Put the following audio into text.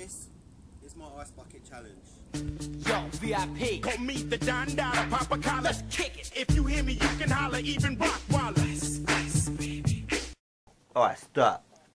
This is my ice bucket challenge. Yo, VIP. Go meet the Don Dada, Papa Collar. Let's kick it. If you hear me, you can holler, even Rock baby. Alright, stop.